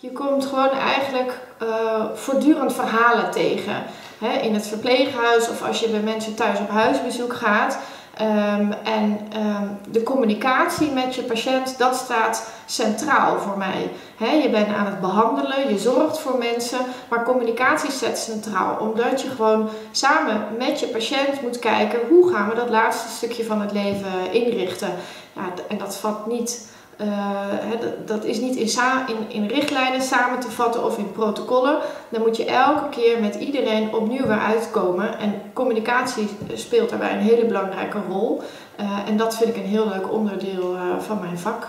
je komt gewoon eigenlijk uh, voortdurend verhalen tegen. Hè, in het verpleeghuis of als je bij mensen thuis op huisbezoek gaat. Um, en um, de communicatie met je patiënt, dat staat centraal voor mij. Je bent aan het behandelen, je zorgt voor mensen, maar communicatie staat centraal. Omdat je gewoon samen met je patiënt moet kijken hoe gaan we dat laatste stukje van het leven inrichten. Ja, en dat vat niet uh, dat is niet in, in, in, richtlijnen samen te vatten of in protocollen. Dan moet je elke keer met iedereen opnieuw weer uitkomen. En communicatie speelt daarbij een hele belangrijke rol. Uh, en dat vind ik een heel leuk onderdeel uh, van mijn vak.